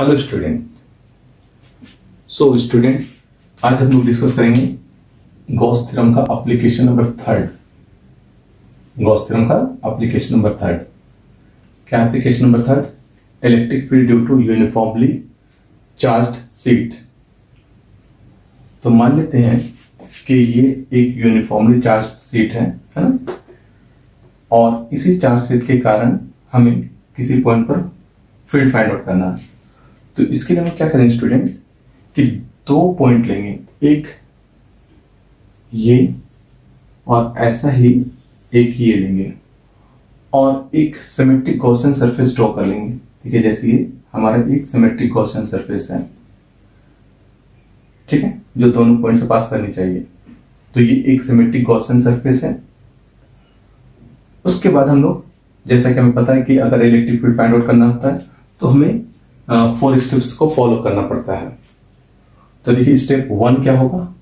Hello student so student आज हम लोग डिस्कस करेंगे गॉस थ्योरम का application number third Gauss theorem का एप्लीकेशन नंबर थर्ड क्या application number third electric field due to uniformly charged sheet तो मान लेते हैं कि ये एक यूनिफॉर्मली चार्ज सीट है है ना? और इसी चार्ज सीट के कारण हमें किसी पॉइंट पर फ़ील्ड फाइंड आउट करना है। तो इसके लिए हम क्या करेंगे स्टूडेंट कि दो पॉइंट लेंगे। एक ये और ऐसा ही एक ये लेंगे। और एक सिमेट्रिक गॉसियन सरफेस ड्रॉ कर लेंगे। ठीक है, जैसे ये हमारा एक सिमेट्रिक गॉसियन सरफेस है। ठीक है, जो दोनों पॉइंट से पास करनी चाहिए। तो ये एक सिमेट्रिक गॉसियन सरफेस है। उसके बाद हम लोग, जैसा कि हमें पता है कि अगर इलेक्ट्रिक फ़ील्ड फाइंड आउट करना होता है तो हमें फोर स्टेप्स को फॉलो करना पड़ता है। तो देखिए स्टेप वन क्या होगा?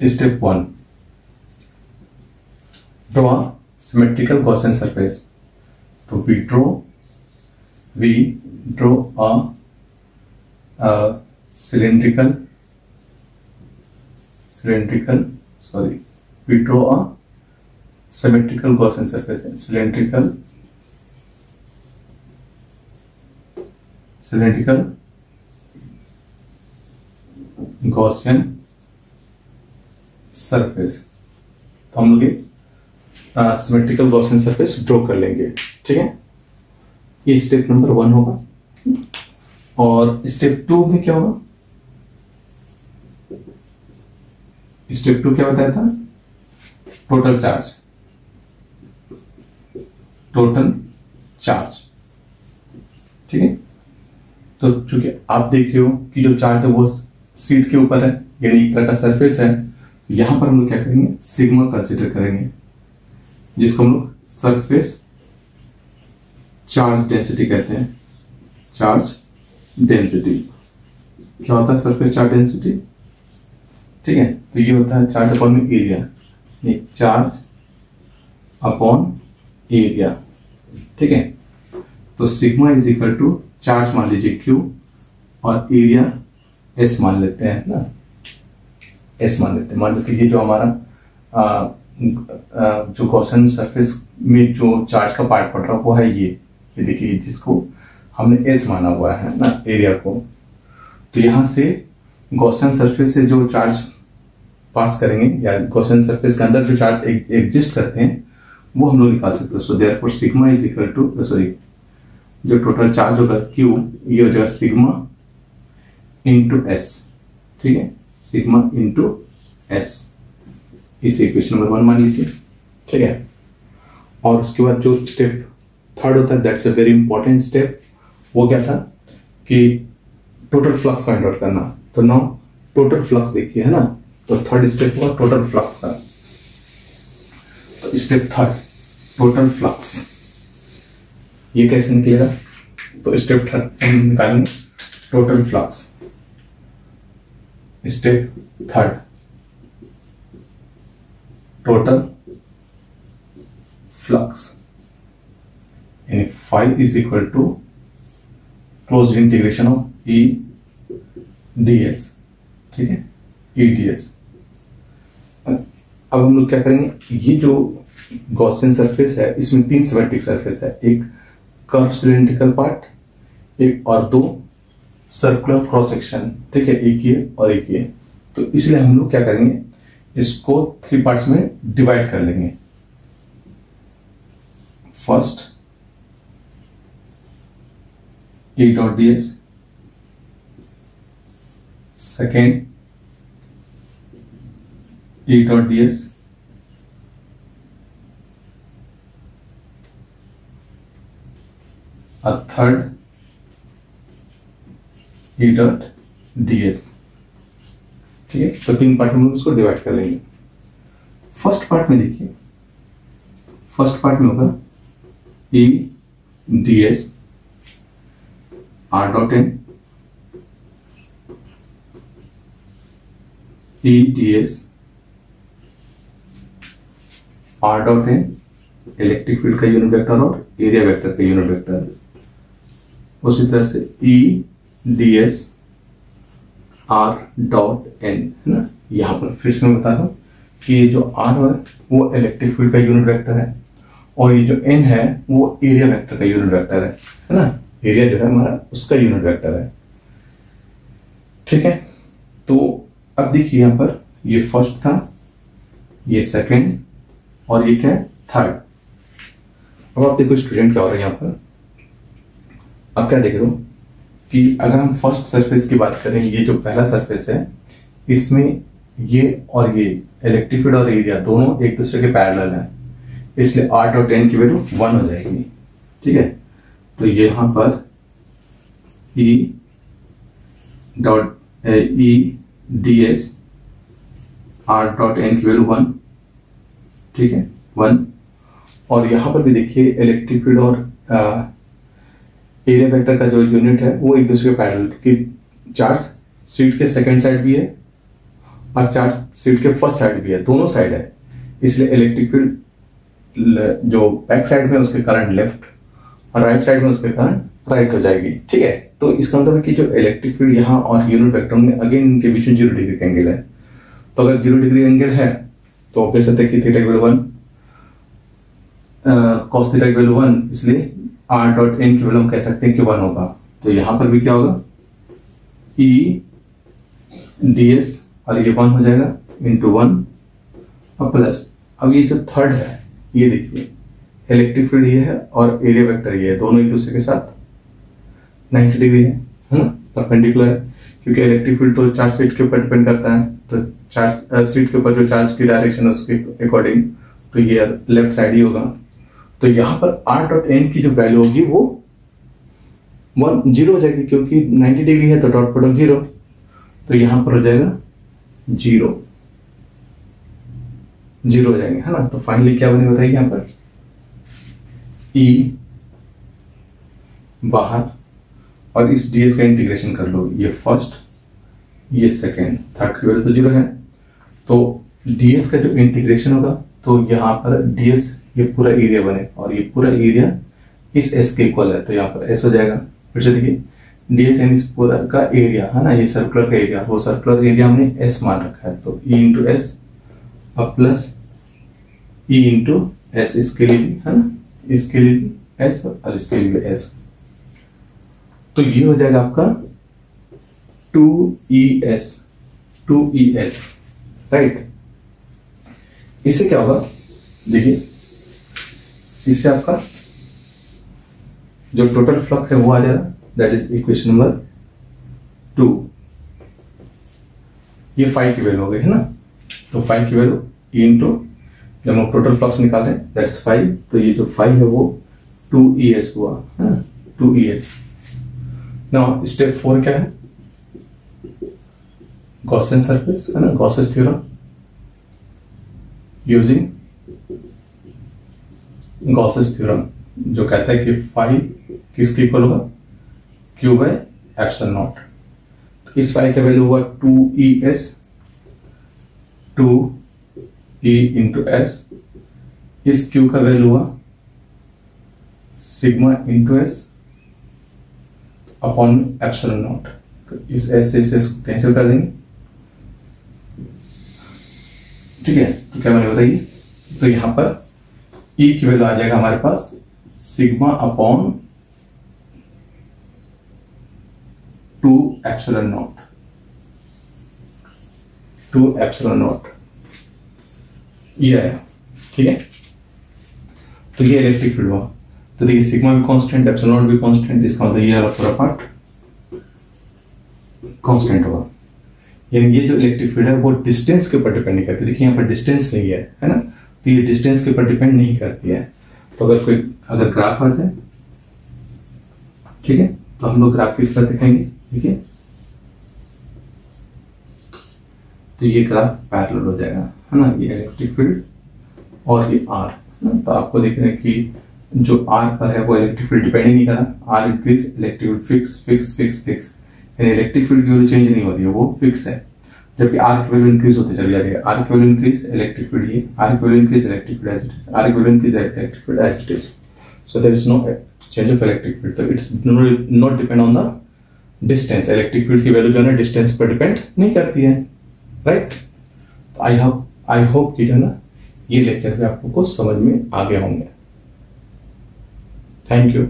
Step one draw symmetrical Gaussian surface तो we draw we draw a cylindrical cylindrical sorry we draw a symmetrical Gaussian surface cylindrical cylindrical, Gaussian surface. तो हम लोग सिमेट्रिकल गॉसियन सरफेस ड्रॉ कर लेंगे, ठीक है? ये स्टेप नंबर वन होगा। और स्टेप टू में क्या होगा? स्टेप टू क्या बताया था? टोटल चार्ज टोटल चार्ज ठीक है? तो चूँकि आप देख रहे हो कि जो चार्ज है वो सीट के ऊपर है, यानी एक तरह का सरफेस है तो यहाँ पर हम लोग क्या करेंगे? सिग्मा कंसिडर करेंगे, जिसको हम लोग सरफेस चार्ज डेंसिटी कहते हैं। चार्ज डेंसिटी क्या होता है सरफेस चार्ज डेंसिटी ठीक है तो ये होता है charge upon area charge upon area ठीक है तो sigma is equal to charge मान लीजिए क्यू और एरिया एस मान लेते हैं ना? एस मान लेते हैं। मान लेते ये जो हमारा आ, आ, जो गॉसन सरफेस में जो चार्ज का पार्ट पड़ रहा है वो है ये। ये देखिए जिसको हमने एस माना हुआ है ना एरिया को। तो यहाँ से गॉसन सरफेस से जो चार्ज पास करेंगे या गॉसन सरफेस के अंदर जो चार्ज एग्जिस्ट करते हैं वो हम लोग निकाल सकते हैं। So therefore sigma is equal to sorry जो टोटल चार्ज होगा क्यू ये हो जाएगा सिग्मा इंटू एस ठीक है? सिग्मा इंटू एस इसे इक्वेशन नंबर वन मान लीजिए। ठीक है? और उसके बाद जो स्टेप थर्ड होता है that's a very important step वो क्या था? कि टोटल फ्लक्स फाइंड आउट करना। तो नाउ टोटल फ्लक्स देखिए, है ना? तो थर्ड स्टेप हुआ टोटल फ्लक्स का तो स्टेप थर्ड टोटल फ्लक्स ये कैसे निकलेगा? तो स्टेप हम निकालेंगे total flux step third total flux यानी phi is equal to close integration of E D S ठीक है? ई डी एस अब हम लोग क्या करेंगे? ये जो गॉसियन सरफेस है, इसमें तीन सिमेट्रिक सरफेस है। एक कर्व सिलेंड्रिकल पार्ट एक और दो सर्कुलर क्रॉस सेक्शन ठीक है, एक ये और एक ये। तो इसलिए हम लोग क्या करेंगे, इसको थ्री पार्ट्स में डिवाइड कर लेंगे। First A dot D S second A dot D dot a third E dot ds ठीक है? तो तीन पार्ट में उसको डिवाइड कर लेंगे। फ़र्स्ट पार्ट में देखिए। फ़र्स्ट पार्ट में होगा E D S R dot n E ds R dot n electric field का यूनिट वेक्टर और एरिया वेक्टर का यूनिट वेक्टर उसी तरह से E D S R dot N है ना? यहाँ पर फिर से मैं बता हूँ कि ये जो आर है, वो इलेक्ट्रिक फ़ील्ड का यूनिट वेक्टर है और ये जो एन है, वो एरिया वेक्टर का यूनिट वेक्टर है है ना? एरिया जो है हमारा, उसका यूनिट वेक्टर है। ठीक है? तो अब देखिए यहाँ पर, ये फ़र्स्ट था, ये सेकंड और ये क्या है? थर्ड अब आप देखो स्टूडेंट क्या हो रहा है यहाँ पर। अब क्या देख रहे हो? कि अगर हम फ़र्स्ट सरफेस की बात करें, ये जो पहला सरफेस है, इसमें ये और ये इलेक्ट्रिक फ़ील्ड और एरिया दोनों एक दूसरे के पैरेलल है। इसलिए आठ और टेन की वैल्यू वन हो जाएगी। ठीक है? तो यहाँ पर E dot E D S R dot N की वैल्यू वन ठीक है? वन और यहाँ पर भी देखिए इलेक्ट्रिक फ़ील्ड और एरिया वेक्टर का जो यूनिट है, वो एक दूसरे के पैरेलल क्योंकि चार्ज सीट के सेकंड साइड भी है और चार्ज सीट के फ़र्स्ट साइड भी है, दोनों साइड है। इसलिए इलेक्ट्रिक फ़ील्ड जो बैक साइड में उसके करंट लेफ़्ट और राइट साइड में उसके करंट राइट हो जाएगी, ठीक है? तो इसका मतलब है कि जो इलेक्ट्रिक फ़ील्ड यहाँ और यूनिट वेक्टर में अगेन इनके बीच में ज़ीरो डिग्री का एंगल है। तो अगर ज़ीरो डिग्री एंगल है तो ऑब्वियस है कि theta equal one cos theta equal one इसलिए आर डॉट एन की वैल्यू हम कह सकते हैं कि वन होगा। तो यहाँ पर भी क्या होगा? ई डी एस और ये वन हो जाएगा इंटू वन और प्लस अब ये जो थर्ड है, ये देखिए इलेक्ट्रिक फ़ील्ड ये है और एरिया वेक्टर ये है, दोनों एक दूसरे के साथ। 90 डिग्री है है ना? परपेंडिकुलर है। क्योंकि इलेक्ट्रिक फ़ील्ड तो चार्ज सीट के ऊपर डिपेंड करता है तो चार्ज सीट के ऊपर जो चार्ज की डायरेक्शन है उसके अकॉर्डिंग तो ये लेफ़्ट साइड ही होगा। तो यहाँ पर आर डॉट एन की जो वैल्यू होगी वो वन ज़ीरो हो जाएगी क्योंकि 90 डिग्री है तो डॉट प्रोडक्ट ज़ीरो तो यहाँ पर हो जाएगा ज़ीरो ज़ीरो हो जाएँगे, है ना? तो फाइनली क्या बने बताइए यहाँ पर? ई बाहर। और इस डीएस का इंटीग्रेशन कर लो, ये फ़र्स्ट ये सेकेंड थर्ड की वैल्यू तो ज़ीरो है। तो डीएस का जो इंटीग्रेशन होगा तो यहाँ पर डीएस ये पूरा एरिया बने और ये पूरा एरिया इस एस के इक्वल है। तो यहाँ पर एस हो जाएगा। फिर से देखिए डीएस इस पूरा का एरिया है ना? ये सर्कुलर का एरिया वो सर्कुलर एरिया हमने एस मान रखा है। तो ई इंटू एस अब प्लस ई इंटू एस इसके लिए भी, है ना? इसके लिए भी एस और इसके लिए भी एस तो ये हो जाएगा आपका two E S two E S right इससे क्या होगा? देखिए इससे आपका जो टोटल फ्लक्स है वो आ जाएगा that is equation number two ये फाइव की वैल्यू हो गई, है ना? तो फाइव की वैल्यू ई इंटू जब हम टोटल फ्लक्स निकाल दैट इज़ फाइव तो ये जो फाइव है वो टू ई एस हुआ, है two E S now step four क्या है? गॉसन सरफेस है ना? Gauss's theorem using Gauss's theorem जो कहता है कि फाइव किसके इक्वल होगा? क्यू बाय एप्सल नॉट तो इस फाइव का वैल्यू हुआ two E S two E into S इस क्यू का वैल्यू हुआ sigma into S upon epsilon naught तो इस एस से इस एस को कैंसिल कर देंगे। ठीक है? तो क्या मैंने बताइए तो यहाँ पर ई की वैल्यू आ जाएगा हमारे पास sigma upon two epsilon naught two epsilon naught ये आया। ठीक है? तो ये इलेक्ट्रिक फ़ील्ड हुआ। तो देखिए सिग्मा भी कांस्टेंट एप्सिलॉन नॉट भी कांस्टेंट इसका मतलब ये पूरा पार्ट कांस्टेंट होगा यानी ये जो इलेक्ट्रिक फ़ील्ड है, वो डिस्टेंस के ऊपर डिपेंड करती। देखिए, यहाँ पर डिस्टेंस नहीं है है ना? तो ये डिस्टेंस के ऊपर डिपेंड नहीं करती है। तो अगर कोई, अगर ग्राफ आ जाए, ठीक है? तो हम लोग ग्राफ किस तरह दिखाएँगे? ठीक है तो ये ग्राफ पैरेलल हो जाएगा, है ना? ये इलेक्ट्रिक फ़ील्ड और ये आर तो आपको देख रहे हैं कि जो आर पर है, वो इलेक्ट्रिक फ़ील्ड डिपेंड ही नहीं करा R increase electric field fix fix fix fix electric field की चेंज नहीं हो रही है, वो फिक्स है। जबकि आर की वैल्यू इंक्रीज होते चली जा रही है आर की वैल्यू इंक्रीज इलेक्ट्रिक फ़ील्ड ये। आर की value increase electric field as it is R की value increase electric field as it is so there is no change of electric field so it's not depend on the distance electric field की value जो है distance पर depend नहीं करती है। Right I hope I hope कि जो ना, ये लेक्चर भी आपको समझ में आ गया होंगे। Thank you